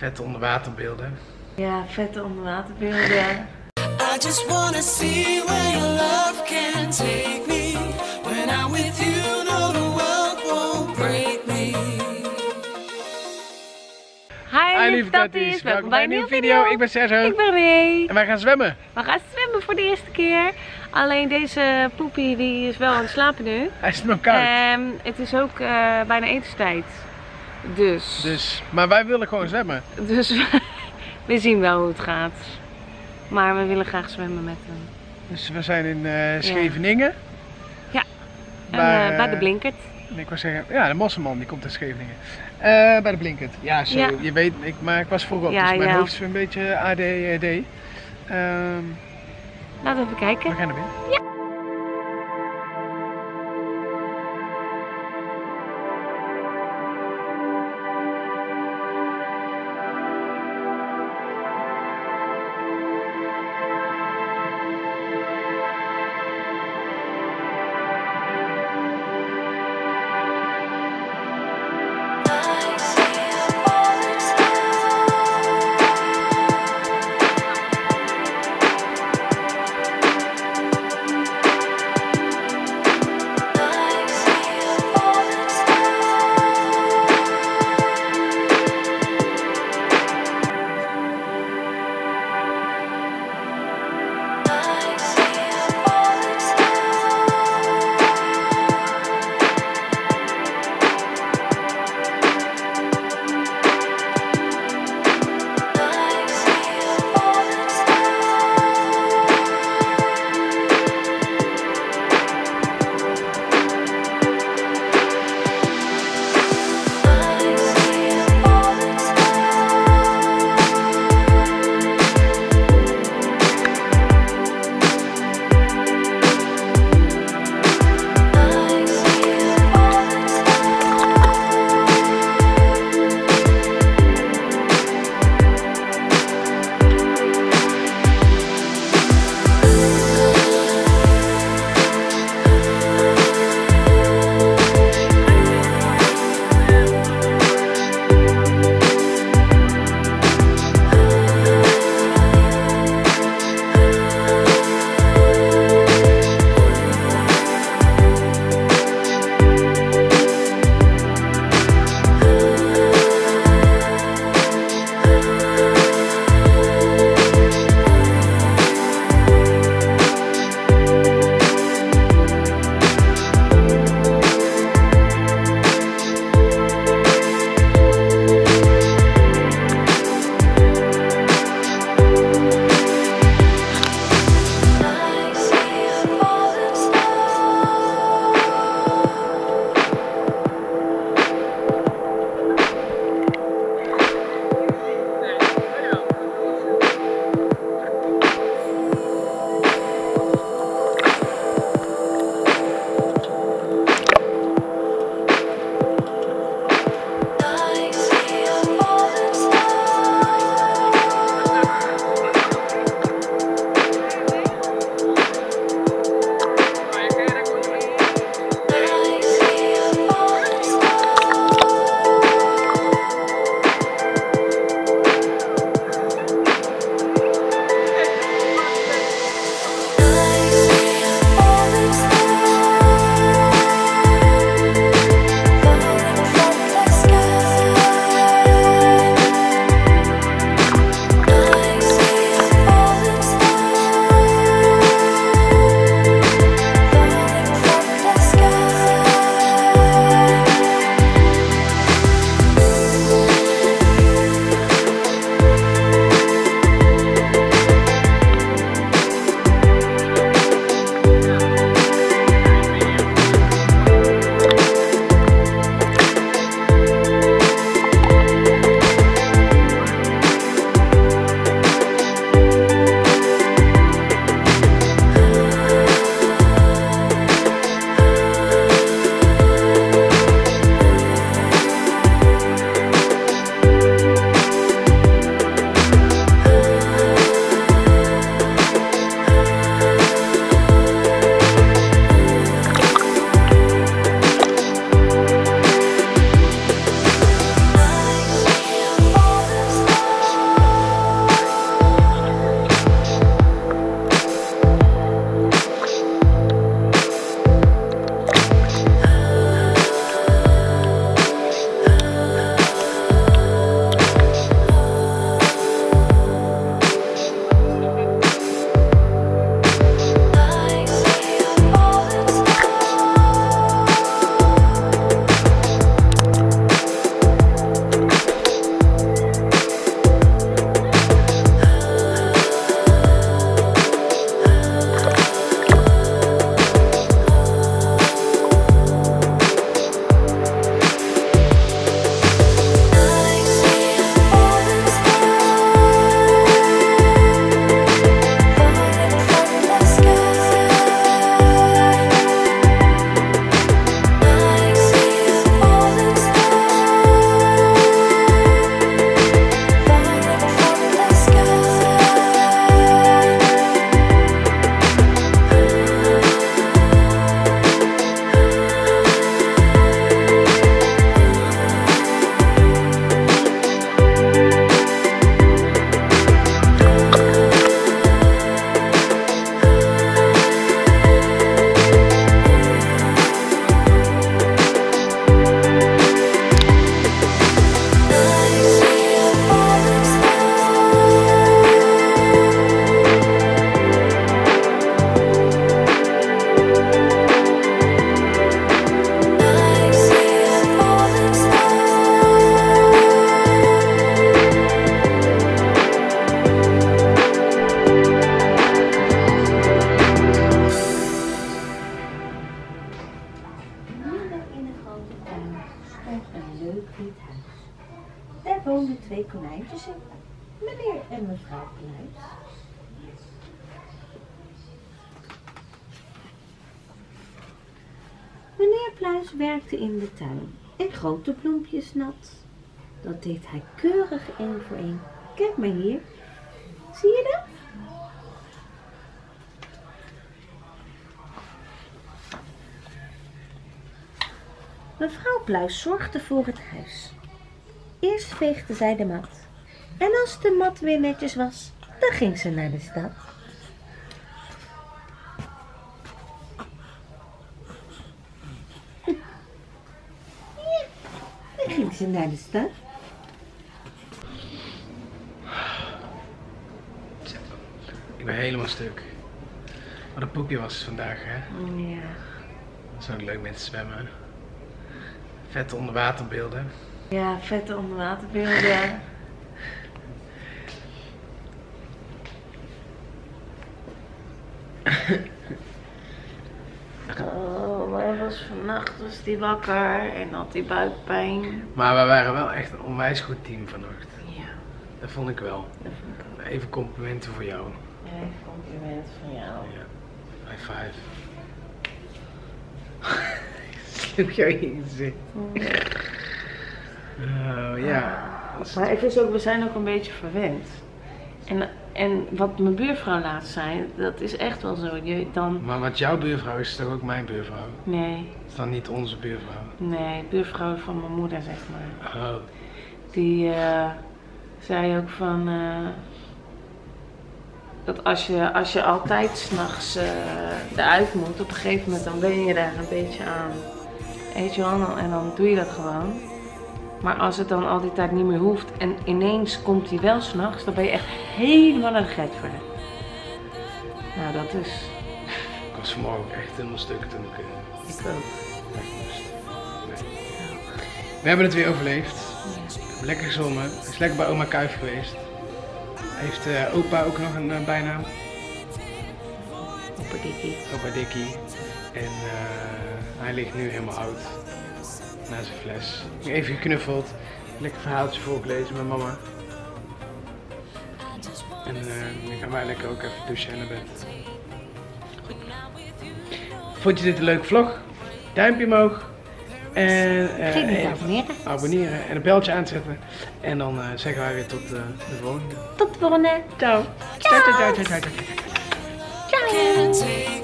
Vette onderwaterbeelden. Ja, vette onderwaterbeelden. I just wanna see where your love can take me. When I'm with you, no, the world won't break me. Hi, Hi lieve tatties. welkom bij een nieuwe video. Ik ben Sergio Ik ben Ray. en wij gaan zwemmen. We gaan zwemmen voor de eerste keer. Alleen deze poepie die is wel aan het slapen nu. Hij is nog koud. Ehm, het is ook eh, bijna etenstijd. Dus, Dus, maar wij willen gewoon zwemmen. dus we zien wel hoe het gaat. Maar we willen graag zwemmen met hem. Dus we zijn in eh, Scheveningen. Ja. En, Bij, eh, bij de eh, Blinkert. Ik wou zeggen, ja, de Mosselman die komt uit Scheveningen. Bij de Blinkert. Ja, zo, Ja. je weet, ik, maar ik was vroeg op, Ja, dus mijn ja. hoofd is een beetje ADD. Ehm Laten we even kijken. we gaan er weer. tussen meneer en mevrouw Pluis. Meneer Pluis werkte in de tuin en goot de bloempjes nat. Dat deed hij keurig één voor één. Kijk maar hier. Zie je dat? Mevrouw Pluis zorgde voor het huis. Eerst veegde zij de mat. En als de mat weer netjes was, dan ging ze naar de stad. Ja, dan ging ze naar de stad. Ik ben helemaal stuk. Wat een poepje was vandaag, hè? Ja. Ook leuk met zwemmen. Vette onderwaterbeelden. Ja, vette onderwaterbeelden. Oh, hij was vannacht was die wakker en had die buikpijn. Maar we waren wel echt een onwijs goed team vannacht. Ja, Dat vond ik wel. dat vond ik ook. Even complimenten voor jou. Ja, een compliment van jou. Ja. High five. Sloeg jou in je gezicht. Oh ja. Maar ik is ook, we zijn ook een beetje verwend. En, en wat mijn buurvrouw laatst zei, dat is echt wel zo. Je, dan, Maar wat jouw buurvrouw is, is toch ook mijn buurvrouw? nee, Het is dan niet onze buurvrouw? nee, buurvrouw van mijn moeder, zeg maar. Oh. Die eh, zei ook van. eh, dat als je, als je altijd s'nachts eh eruit moet, op een gegeven moment dan ben je daar een beetje aan. Weet je wel, en dan doe je dat gewoon. Maar als het dan al die tijd niet meer hoeft en ineens komt hij wel s'nachts, dan ben je echt helemaal de geit voor. Nou, dat is. Ik was vanmorgen ook echt helemaal stuk toen ik eh, Ik ook. Nee. We hebben het weer overleefd. Lekker gezongen. Is lekker bij oma Kuif geweest. Heeft eh, opa ook nog een eh, bijnaam? Hopperdikkie. Opa Dikkie. En hij ligt nu helemaal oud. Na zijn fles. Even geknuffeld. Lekker verhaaltje voorgelezen met mama. En eh, nu gaan wij lekker ook even douchen en naar bed. Vond je dit een leuke vlog? Duimpje omhoog. En eh, Vergeet niet te even abonneren. abonneren en een beltje aanzetten. En dan eh, zeggen wij weer tot eh, de volgende. Tot de volgende. Ciao. Ciao, ciao, ciao, ciao, ciao, ciao. Can't